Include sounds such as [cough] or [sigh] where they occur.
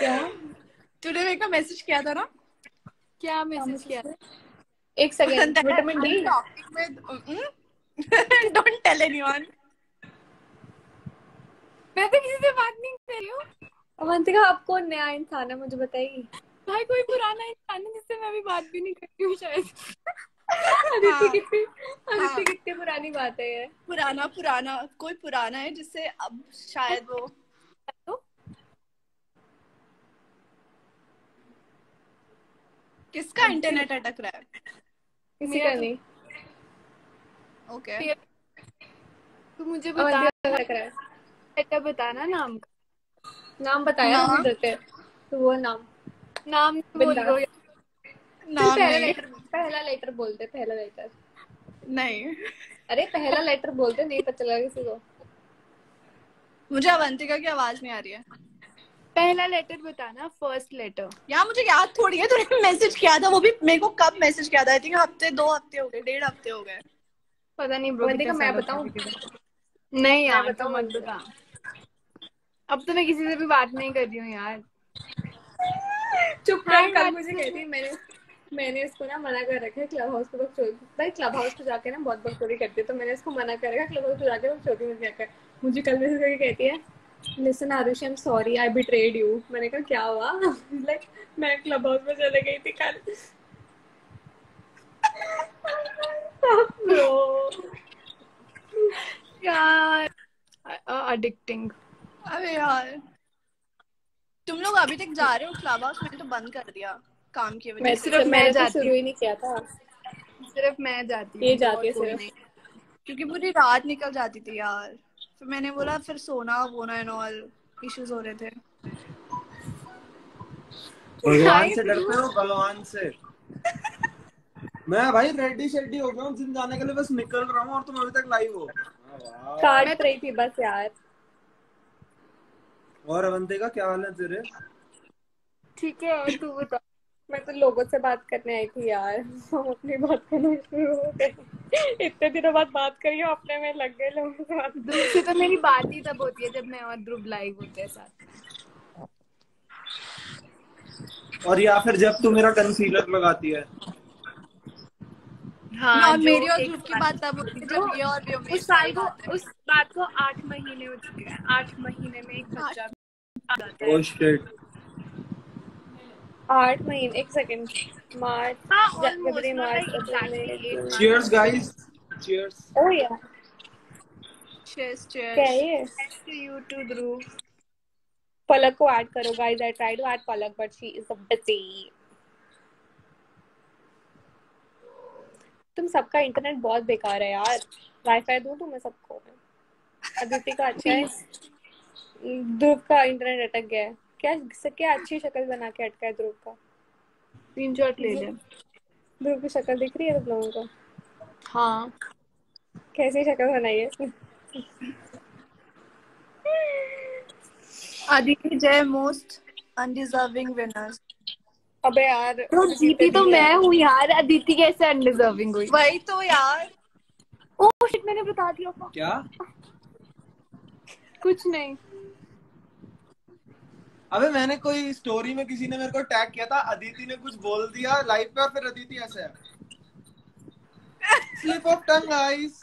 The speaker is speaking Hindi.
क्या? तूने मेरे को मैसेज किया था ना। क्या मैसेज किया? एक second vitamin D don't tell anyone मैं तो किसी से बात नहीं कर रही हूँ। अवंतिका आप कौन नया इंसान है मुझे बताइए। भाई कोई पुराना इंसान है जिससे मैं अभी बात भी नहीं करती हूँ शायद। [laughs] अदिति हाँ। कितनी हाँ। अदिति कितनी पुरानी बात है। ये पुराना पुराना कोई पुराना है जिससे अब शायद वो किसका इंटरनेट अटक रहा है? किसी का तो- नहीं। ओके तू मुझे बता। अवंतिका रहा है। बेटा बताना नाम। का नाम बताया नाम? हम देते तो वो नाम। नाम बोल दो नाम पहला लेटर पहला लेटर बोलते पहला लेटर नहीं। अरे पहला लेटर बोलते नहीं पता चला किसी को। मुझे अवंतिका की आवाज़ नहीं आ रही है। पहला लेटर बताना फ़र्स्ट लेटर यार मुझे याद थोड़ी है तूने मैसेज किया था वो भी मेरे को कब मैसेज किया था? आई थिंक हफ़्ते दो हफ़्ते हो गए डेढ़ हफ़्ते हो गए। पता नहीं ब्रो वंदिका, मैं बताऊँ? नहीं यार तो बताऊँ? मत बता। अब तो मैं किसी से भी बात नहीं कर रही हूँ यार। चुप हाँ, कर कल मुझे तो- कहती मैंने मैंने इसको ना मना कर रखा है क्लब हाउस पे बकचोदी भाई क्लब हाउस पे जाके ना बहुत बकचोदी करती है तो मैंने इसको मना कर रखा है क्लब हाउस पे जाके बकचोदी मत किया मुझे कल मैसेज करके कहती है listen Arushi I am sorry I betrayed you मैंने कहा क्या हुआ? [laughs] लाइक मैं क्लब हाउस में चले गई थी कल। Bro. यार। अडिक्टिंग अबे यार। तुम लोग अभी तक जा रहे हो क्लब हाउस मैंने तो बंद कर दिया काम की वजह से। सिर्फ़ सिर्फ़ मैं मैंने तो जाती शुरू ही नहीं किया था। सिर्फ़ मैं जाती हूँ ये जाती है सिर्फ़। क्योंकि पूरी रात निकल जाती थी यार। फिर मैंने बोला फिर सोना वोना एंड ऑल इश्यूज़ हो रहे थे. भगवान [laughs] से डरते हो भगवान से? मैं भाई रेडी शेडी हो गया हूँ जिम जाने के लिए बस निकल रहा हूँ और तुम अभी तक लाइव हो। वाह। काट रही थी बस यार। और अवंते का क्या हाल है तेरे? ठीक है और तू बता। मैं तो लोगों से बात करने आई थी यार। हम अपनी बात करना शुरू हो गए। इतने दिनों बाद बात करी और अपने में लग गए लोगों से बात ध्रुव से तो मेरी बात ही तब होती है जब मैं और ध्रुव लाइव होते हैं साथ। और या फिर जब तू मेरा कंसीलर लगाती है। हाँ मेरी और ध्रुव की बात तब होती है जब ये और व्योमेश उस साल को उस बात को आठ महीने हो चुके हैं। आठ महीने में एक बच्चा है। आठ महीने एक सेकंड मार्च हाँ, फरवरी मार्च अप्रैल. चीयर्स गाइस चीयर्स ओ यार Cheers, cheers. क्या है ये to you too ध्रुव पलक को ऐड करो guys I try to add Palak but she is a busy तुम सबका इंटरनेट बहुत बेकार है यार। वाईफाई दूँ तुम्हें सबको? अदिति का अच्छा है। ध्रुव का इंटरनेट अटक गया है। क्या क्या अच्छी शक्ल बना के अटका है ध्रुव का? स्क्रीनशॉट ले ले ध्रुव की शक्ल दिख रही है तुम लोगों को? हाँ। कैसी शक्ल बनाई है? Aditi Jay most undeserving winners. अबे यार तो जीती तो मैं हूँ यार अदिति कैसे अनडिजर्विंग हुई? वही तो यार। ओह शिट मैंने बता दिया क्या? कुछ नहीं। अबे मैंने कोई स्टोरी में किसी ने मेरे को टैग किया था, अदिति ने कुछ बोल दिया लाइव पे और फिर अदिति ऐसे स्लिप ऑफ़ टंग गाइस